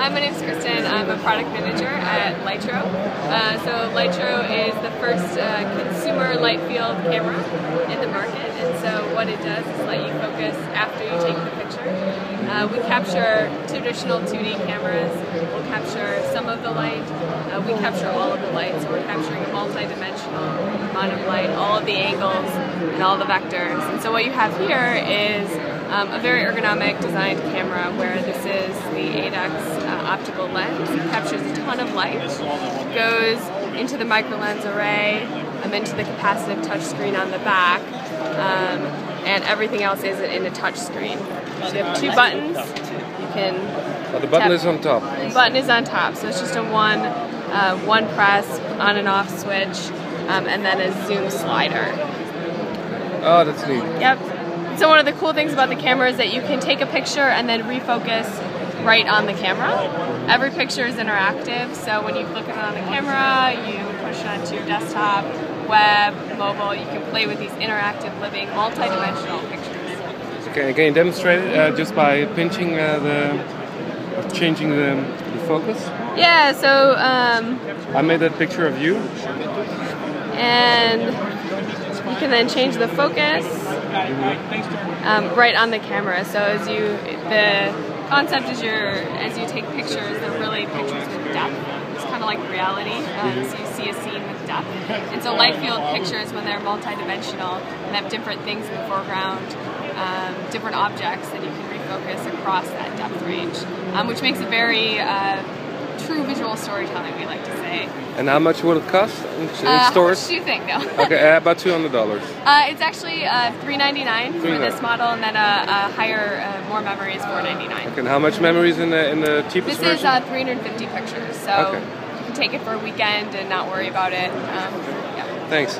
Hi, my name is Kristen. I'm a product manager at Lytro. Uh, so Lytro is the first uh, consumer light field camera in the market, and so what it does is let you focus after you take the picture. Uh, we capture traditional 2D cameras. We'll capture some of the light. Uh, we capture all of the light, so we're capturing a multi-dimensional of light, all of the angles, and all the vectors. And so what you have here is um, a very ergonomic designed camera where this is the 8X uh, optical lens. It captures a ton of light, goes into the micro lens array, um, into the capacitive touchscreen on the back, um, and everything else is in a touch screen. So you have two buttons. You can. Oh, the button tap- is on top. The button is on top, so it's just a one, uh, one press on and off switch, um, and then a zoom slider. Oh, that's neat. Yep. So one of the cool things about the camera is that you can take a picture and then refocus right on the camera. Every picture is interactive, so when you at it on the camera, you push it onto your desktop, web, mobile, you can play with these interactive, living, multi-dimensional pictures. Okay, can you demonstrate it uh, just by pinching uh, the, changing the, the focus? Yeah, so, um, I made that picture of you. And you can then change the focus um, right on the camera. So as you, the concept is your, as you take pictures, they're really pictures with depth. It's kind of like reality. Um, so you see a scene with depth. And so light field pictures, when they're multi-dimensional and have different things in the foreground, um, different objects, then you can refocus across that depth range, um, which makes it very uh, true visual storytelling, we like to say. And how much will it cost in, in Uh, how much stores? do you think, though? Okay, uh, about two hundred dollars. Uh, it's actually uh, three ninety nine for $3.99. this model, and then a, a higher, uh, more memory is four ninety nine. Okay, and how much memory is in the in the cheapest This is version? uh, three hundred fifty pictures, so Okay. you can take it for a weekend and not worry about it. Um, yeah. Thanks.